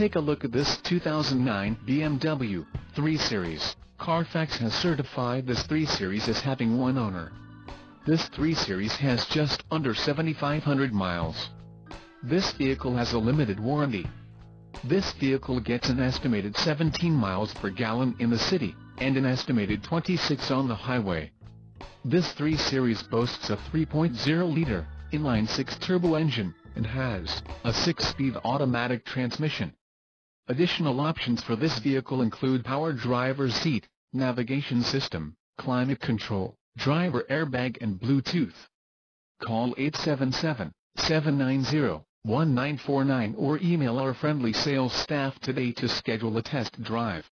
take a look at this 2009 BMW 3 Series. Carfax has certified this 3 Series as having one owner. This 3 Series has just under 7,500 miles. This vehicle has a limited warranty. This vehicle gets an estimated 17 miles per gallon in the city, and an estimated 26 on the highway. This 3 Series boasts a 3.0-liter, inline-six turbo engine, and has a 6-speed automatic transmission. Additional options for this vehicle include power driver's seat, navigation system, climate control, driver airbag and Bluetooth. Call 877-790-1949 or email our friendly sales staff today to schedule a test drive.